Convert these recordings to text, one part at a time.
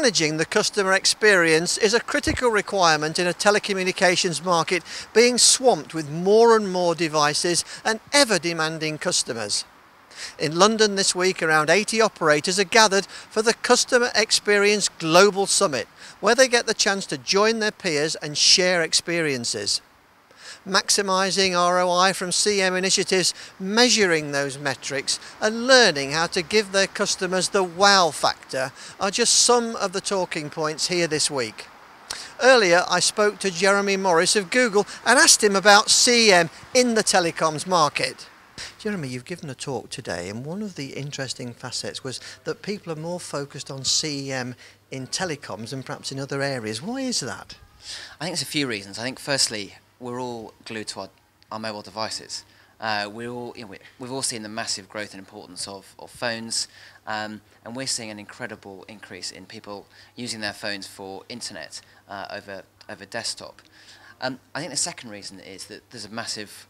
Managing the customer experience is a critical requirement in a telecommunications market being swamped with more and more devices and ever demanding customers. In London this week, around 80 operators are gathered for the Customer Experience Global Summit, where they get the chance to join their peers and share experiences maximising ROI from CM initiatives, measuring those metrics and learning how to give their customers the wow factor are just some of the talking points here this week. Earlier I spoke to Jeremy Morris of Google and asked him about CM in the telecoms market. Jeremy, you've given a talk today, and one of the interesting facets was that people are more focused on CEM in telecoms than perhaps in other areas. Why is that? I think there's a few reasons. I think firstly, we're all glued to our, our mobile devices. Uh, we all, you know, we, have all seen the massive growth and importance of, of phones, um, and we're seeing an incredible increase in people using their phones for internet uh, over, over desktop. Um, I think the second reason is that there's a massive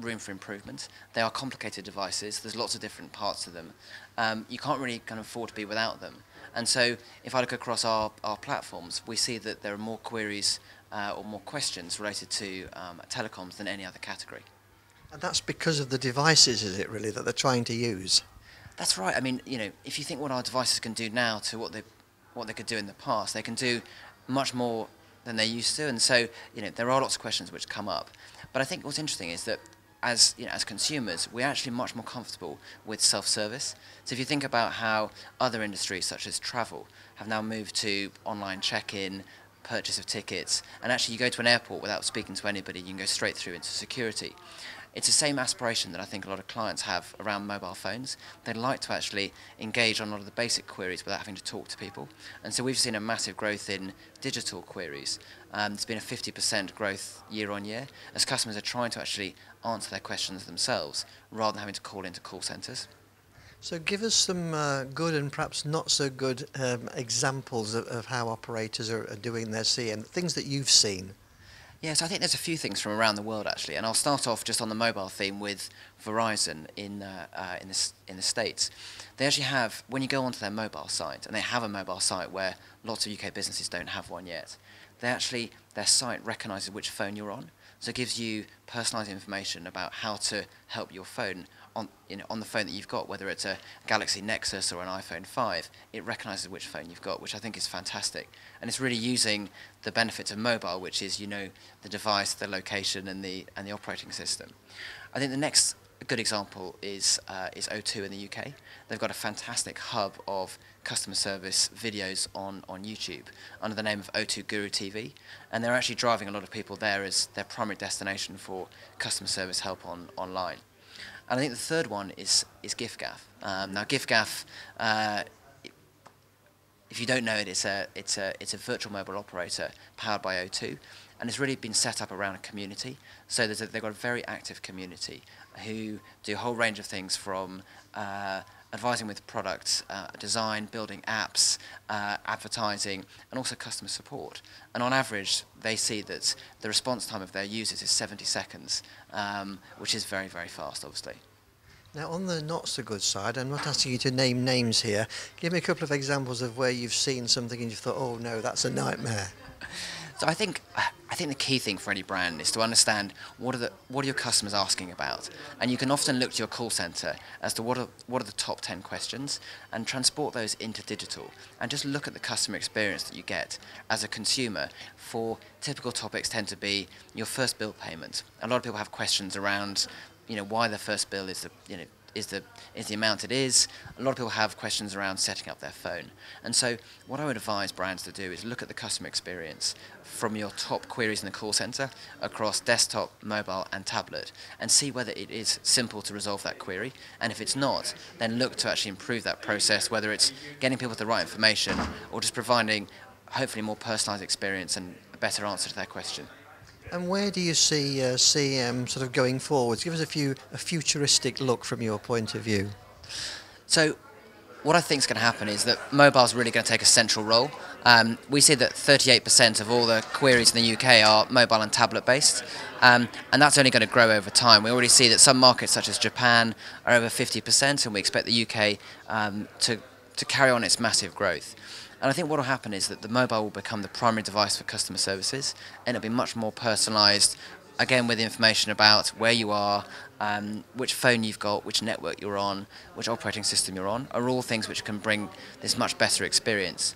room for improvement. They are complicated devices. There's lots of different parts to them. Um, you can't really kind of afford to be without them. And so if I look across our, our platforms, we see that there are more queries uh, or more questions related to um, telecoms than any other category. And that's because of the devices, is it really, that they're trying to use? That's right. I mean, you know, if you think what our devices can do now to what they what they could do in the past, they can do much more than they used to. And so, you know, there are lots of questions which come up. But I think what's interesting is that as you know, as consumers, we're actually much more comfortable with self-service. So if you think about how other industries such as travel have now moved to online check-in, purchase of tickets, and actually you go to an airport without speaking to anybody, you can go straight through into security. It's the same aspiration that I think a lot of clients have around mobile phones. They'd like to actually engage on a lot of the basic queries without having to talk to people. And so we've seen a massive growth in digital queries. Um, there's been a 50% growth year on year as customers are trying to actually answer their questions themselves rather than having to call into call centres. So give us some uh, good and perhaps not so good um, examples of, of, how operators are, are doing their CM, things that you've seen. Yes, I think there's a few things from around the world actually, and I'll start off just on the mobile theme with Verizon in uh, uh, in the in the states. They actually have when you go onto their mobile site, and they have a mobile site where lots of UK businesses don't have one yet. They actually their site recognises which phone you're on, so it gives you personalised information about how to help your phone on, you know, on the phone that you've got, whether it's a Galaxy Nexus or an iPhone 5, it recognises which phone you've got, which I think is fantastic. And it's really using the benefits of mobile, which is, you know, the device, the location, and the, and the operating system. I think the next good example is, uh, is O2 in the UK. They've got a fantastic hub of customer service videos on, on YouTube under the name of O2 Guru TV, and they're actually driving a lot of people there as their primary destination for customer service help on, online. And I think the third one is, is giffgaff. Um, now, giffgaff, uh, if you don't know it, it's a, it's, a, it's a virtual mobile operator powered by O2, and it's really been set up around a community. So a, they've got a very active community who do a whole range of things from uh, advising with product uh, design, building apps, uh, advertising, and also customer support. And on average, they see that the response time of their users is 70 seconds, um, which is very, very fast, obviously. Now, on the not so good side, I'm not asking you to name names here. Give me a couple of examples of where you've seen something and you've thought, oh no, that's a nightmare. So I think I think the key thing for any brand is to understand what are the what are your customers asking about, and you can often look to your call center as to what are what are the top ten questions, and transport those into digital, and just look at the customer experience that you get as a consumer. For typical topics tend to be your first bill payment. A lot of people have questions around, you know, why the first bill is the you know is the is the amount it is. A lot of people have questions around setting up their phone, and so what I would advise brands to do is look at the customer experience from your top queries in the call center across desktop, mobile, and tablet, and see whether it is simple to resolve that query. And if it's not, then look to actually improve that process, whether it's getting people the right information or just providing hopefully more personalized experience and a better answer to their question. And where do you see uh, CM sort of going forwards? Give us a few a futuristic look from your point of view. So, what I think is going to happen is that mobile is really going to take a central role. Um, we see that 38% of all the queries in the UK are mobile and tablet based, um, and that's only going to grow over time. We already see that some markets, such as Japan, are over 50%, and we expect the UK um, to to carry on its massive growth. And I think what will happen is that the mobile will become the primary device for customer services, and it'll be much more personalised. Again, with information about where you are, um, which phone you've got, which network you're on, which operating system you're on, are all things which can bring this much better experience.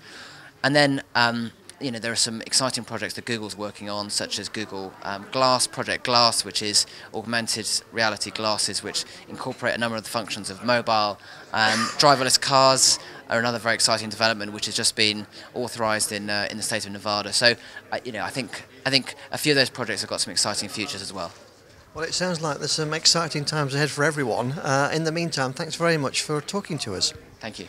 And then um, you know, there are some exciting projects that Google's working on, such as Google um, Glass, Project Glass, which is augmented reality glasses which incorporate a number of the functions of mobile. Um, driverless cars are another very exciting development, which has just been authorised in uh, in the state of Nevada. So, uh, you know, I think I think a few of those projects have got some exciting futures as well. Well, it sounds like there's some exciting times ahead for everyone. Uh, in the meantime, thanks very much for talking to us. Thank you.